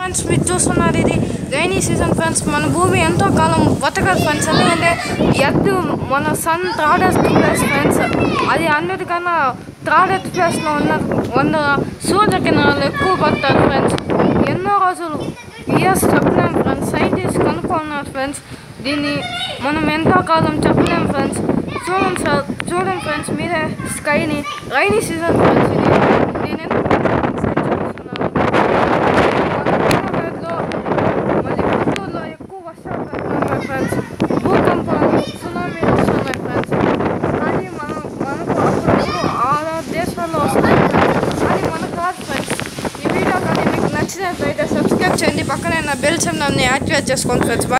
Friends మీరు చూస్తున్నారు ఇది రైనీ సీజన్ ఫ్రెండ్స్ మన భూమి ఎంతో కాలం బతకదు ఫ్రెండ్స్ ఎందుకంటే ఎద్దు మన సన్ థర్డెస్ట్ ప్లేస్ ఫ్రెండ్స్ అది అన్నిటికన్నా థర్డెస్ట్ ప్లేస్లో ఉన్న వంద సూర్యకిరణాలు ఎక్కువ పడతారు ఫ్రెండ్స్ ఎన్నో రోజులు ఇయర్స్ చెప్పలేం ఫ్రెండ్స్ సైంటిస్ట్ కనుక్కున్నారు ఫ్రెండ్స్ దీన్ని మనం ఎంతో కాలం చెప్పలేం ఫ్రెండ్స్ చూడండి సార్ చూడండి ఫ్రెండ్స్ మీరే స్కైని రైనీ సీజన్ ఫ్రెండ్స్ ఇది నేను పడుతున్నాయి ఫ్రెండ్స్ భూకంపాలు సునామీలు వస్తున్నాయి ఫ్రెండ్స్ కానీ మనం మనకు అప్పుడప్పుడు ఆ దేశాల్లో వస్తాయి ఫ్రెండ్స్ కానీ మనకు కాదు ఫ్రెండ్స్ ఈ వీడియో కానీ మీకు నచ్చినట్లయితే సబ్స్క్రైబ్ చేయండి. పక్కనే నా బెల్ సిమ్ని యాక్టివేట్ చేసుకోండి ఫ్రెండ్స్